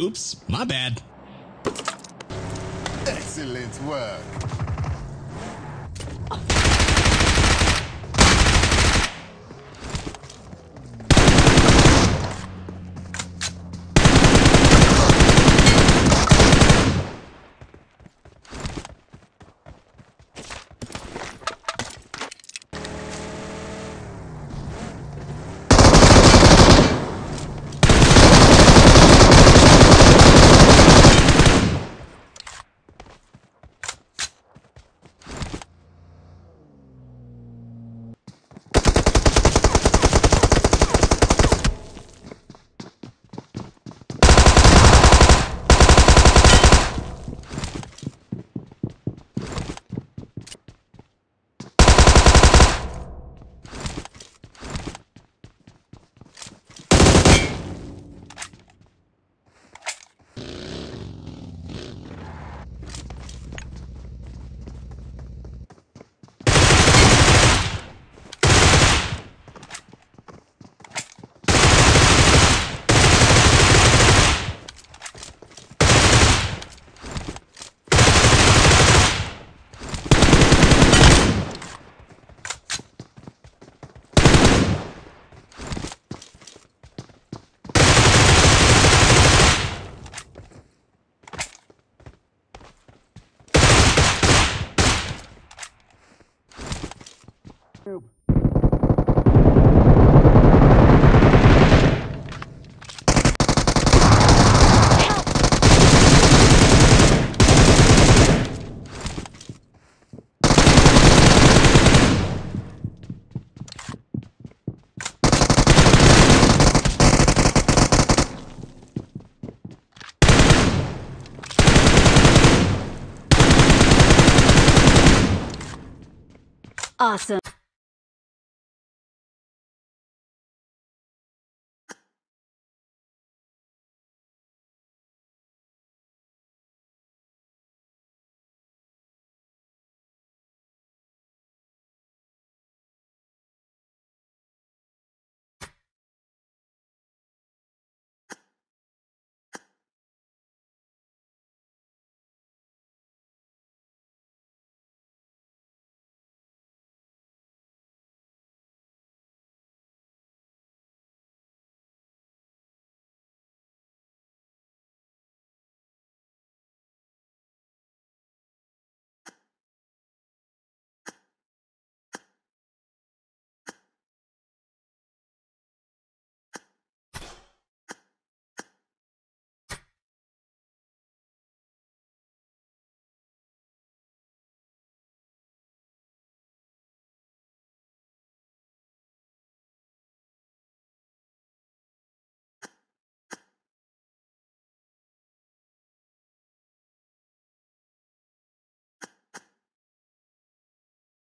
Oops, my bad. Excellent work. Awesome.